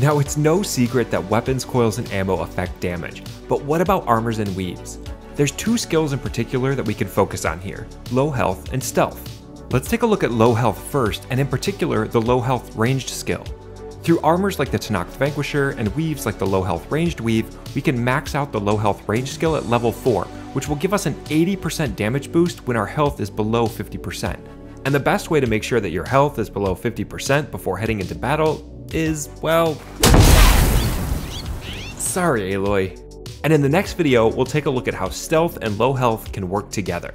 Now it's no secret that weapons, coils, and ammo affect damage, but what about armors and weaves? There's two skills in particular that we can focus on here, low health and stealth. Let's take a look at low health first, and in particular the low health ranged skill. Through armors like the Tenakth Vanquisher and weaves like the low health ranged weave, we can max out the low health range skill at level 4, which will give us an 80% damage boost when our health is below 50%. And the best way to make sure that your health is below 50% before heading into battle is, well... Sorry, Aloy. And in the next video, we'll take a look at how stealth and low health can work together.